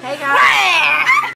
Hey guys.